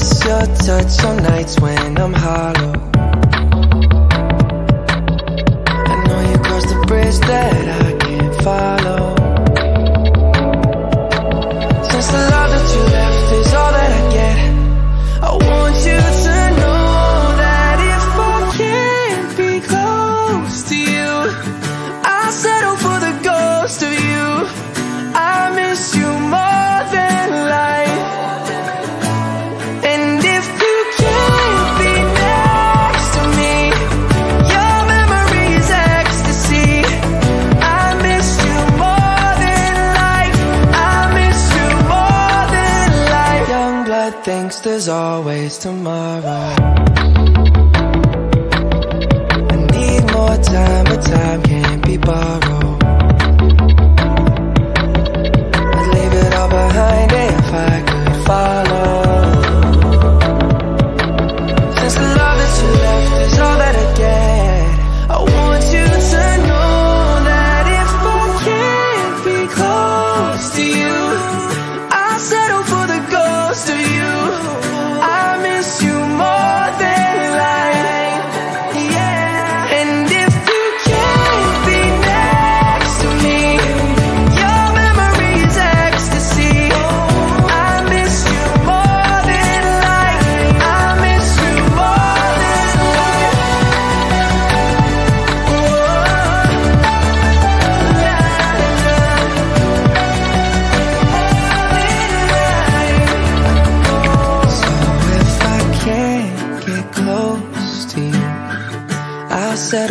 miss your touch on nights when I'm hollow. I know you cross the bridge that I can't follow. thinks there's always tomorrow.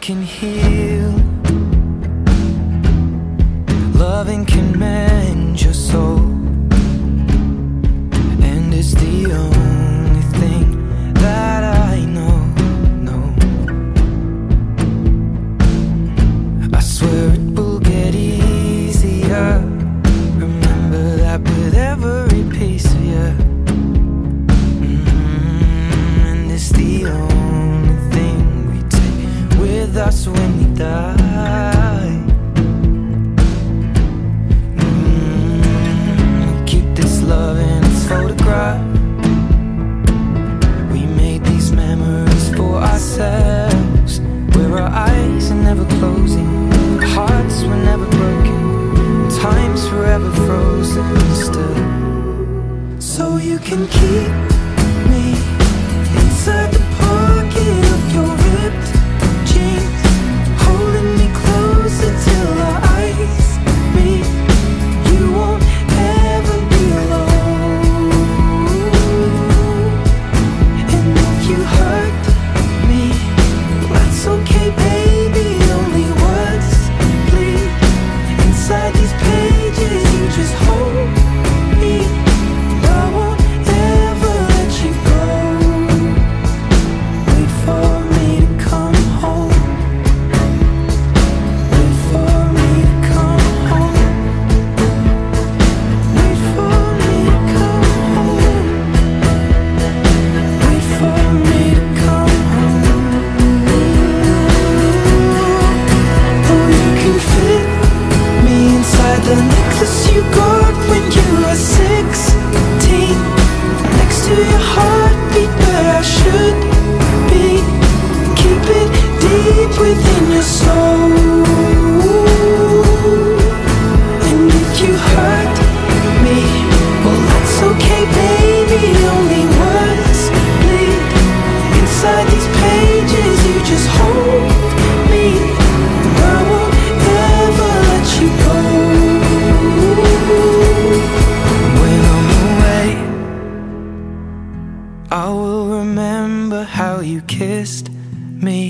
can heal. Loving can mend your soul. And it's the only thing that I know, no I swear it I will remember how you kissed me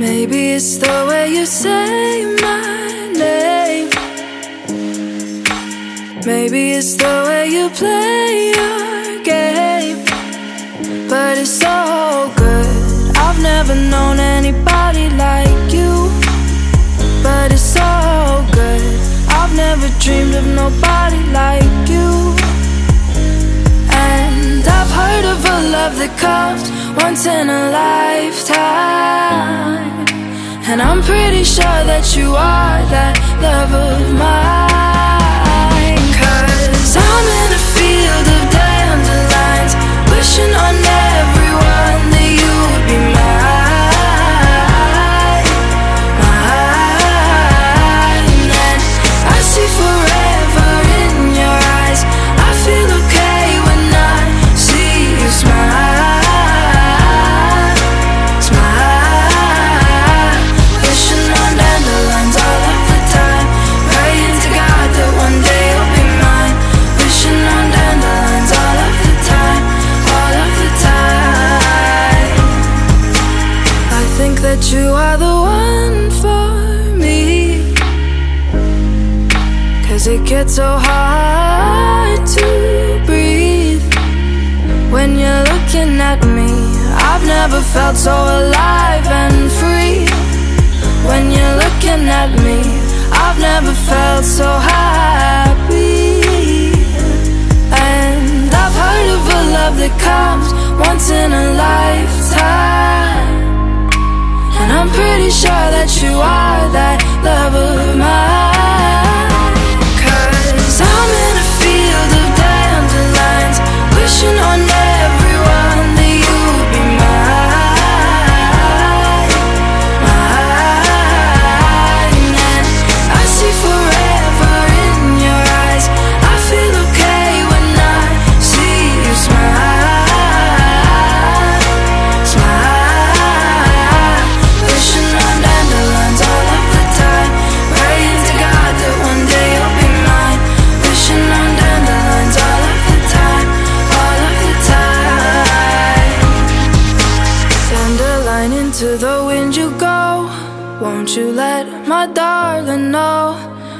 Maybe it's the way you say my name. Maybe it's the way you play your game. But it's so good. I've never known anybody like you. But it's so good. I've never dreamed of nobody like you. I've heard of a love that comes once in a lifetime. And I'm pretty sure that you are that love of mine. Cause I'm in a field hard to breathe when you're looking at me. I've never felt so alive and free. When you're looking at me, I've never felt so happy. And I've heard of a love that comes